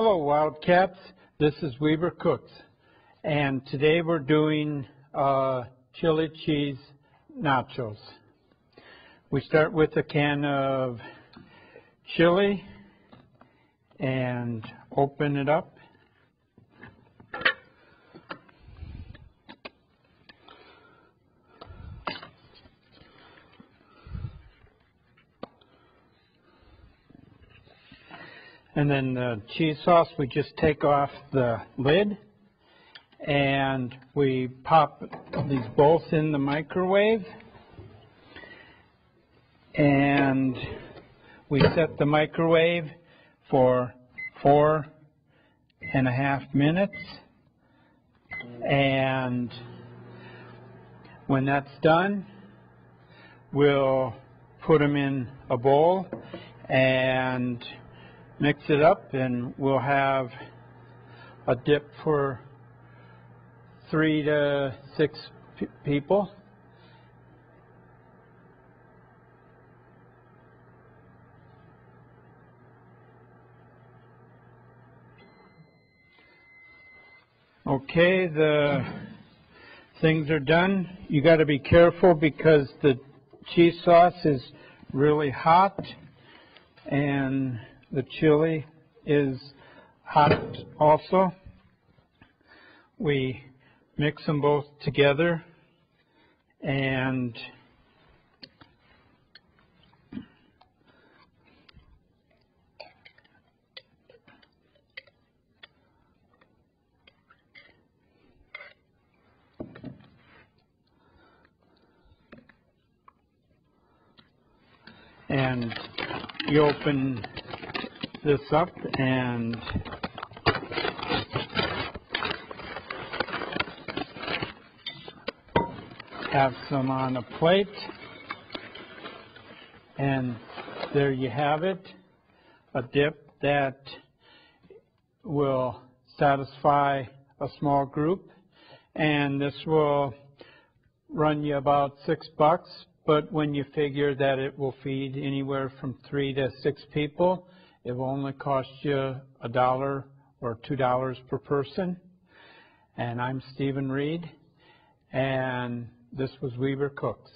Hello Wildcats, this is Weber Cooks and today we're doing uh, chili cheese nachos. We start with a can of chili and open it up. And then the cheese sauce, we just take off the lid and we pop these both in the microwave. And we set the microwave for four and a half minutes. And when that's done we'll put them in a bowl and mix it up and we'll have a dip for three to six people. Okay, the things are done. You got to be careful because the cheese sauce is really hot and the chili is hot also. We mix them both together and and you open this up and have some on a plate. And there you have it, a dip that will satisfy a small group. And this will run you about six bucks, but when you figure that it will feed anywhere from three to six people, it will only cost you a dollar or two dollars per person. And I'm Stephen Reed, and this was Weber Cooks.